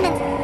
们。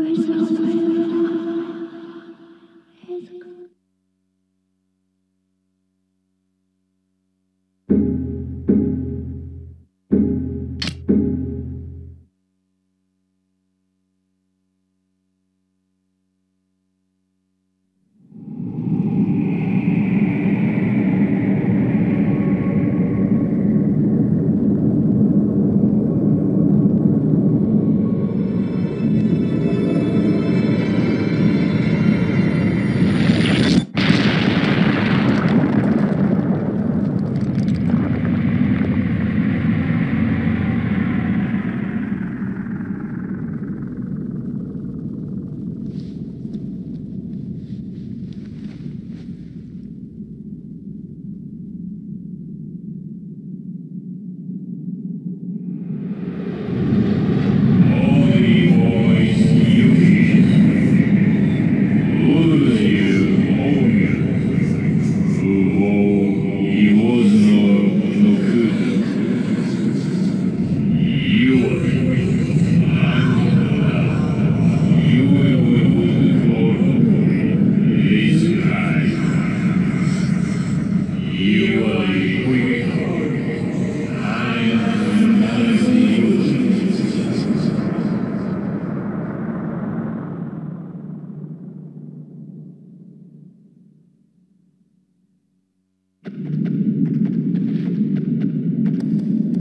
We're so.